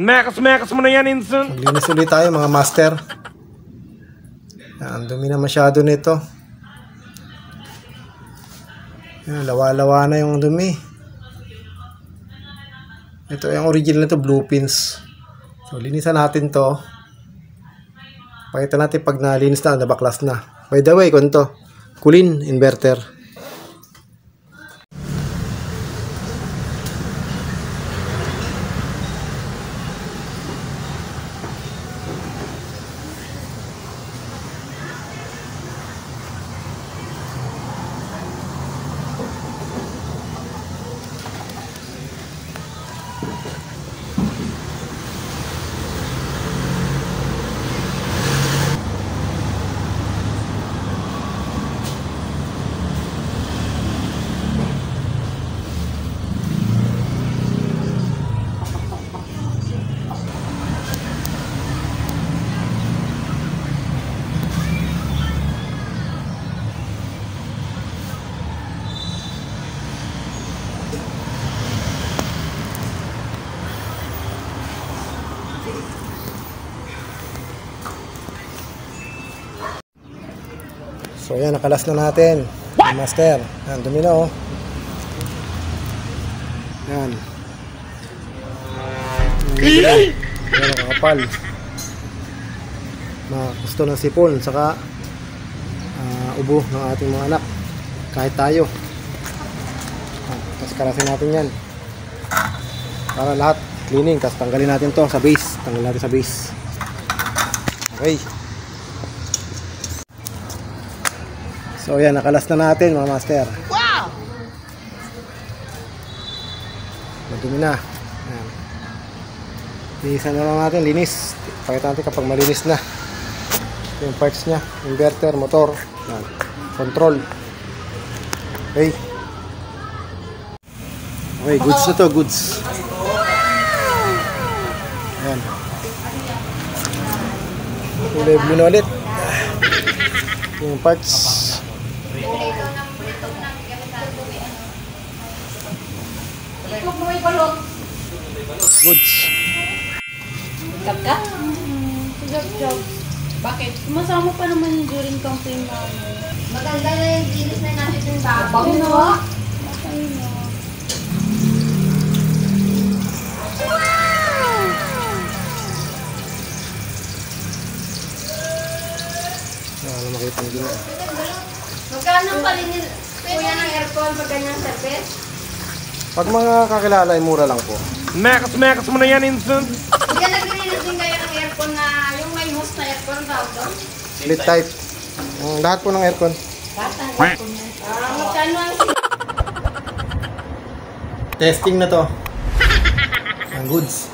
Mekas-mekas mo na yan, Inson. Maglinis ulit tayo mga master. Yan, dumi na masyado nito. Lawa-lawa na yung dumi. Ito yung original nito, blue pins. So, linisan natin to. Pakita natin pag nalinis na, nabaklas na. By the way, kung to, kulin inverter. So ayan, nakalas na natin. Yung master. Yan, dumi na oh. Yan. Yan, yan kakapal. Mga gusto ng sipon, saka ah, ubo ng ating mga anak. Kahit tayo. Ah, Tapos kalasin natin yan. Para lahat cleaning. Tapos tanggalin natin to sa base. Tanggalin natin sa base. Okay. So yan, nakalas na natin mga master. Wow! Madumi na. Yan. Linisan na lang natin, linis. Pakita natin kapag malinis na. Yung parts niya, inverter, motor, yan. control. Okay. Okay, goods na to, goods. Yan. Kulay blue na ulit. Yung parts. Goods. Kaka? Job, job. Bakit? Sumasama pa naman yung during campaign namin. Maganda na yung dilis na natin yung bago. Bakit Wala makita nyo din. Magkano pa rin yung kuya ng aircon pag ganyang service? Pag mga kakilala, ay mura lang po. Mekas-mekas mo na yan, Inson. Hindi naglilinis din kayo ng aircon na yung may hose na aircon tawag doon? Split type. Mm, lahat po ng aircon. Batang aircon na. Ah, magkano ang Testing na to. Ang goods.